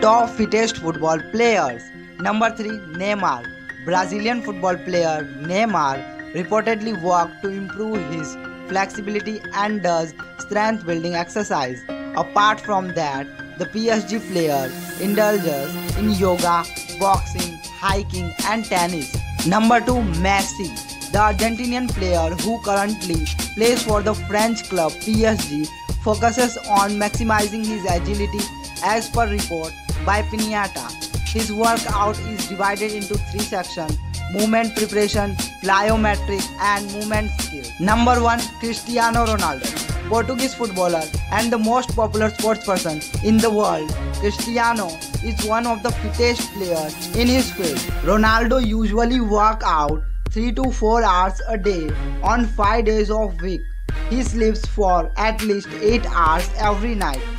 Top fittest football players. Number 3 Neymar. Brazilian football player Neymar reportedly worked to improve his flexibility and does strength building exercise. Apart from that, the PSG player indulges in yoga, boxing, hiking and tennis. Number 2 Messi. The Argentinian player who currently plays for the French club PSG focuses on maximizing his agility as per report by Pinata. His workout is divided into three sections movement preparation, plyometric, and movement skill. Number 1 Cristiano Ronaldo. Portuguese footballer and the most popular sports person in the world, Cristiano is one of the fittest players in his field. Ronaldo usually work out 3 to 4 hours a day on 5 days of week. He sleeps for at least 8 hours every night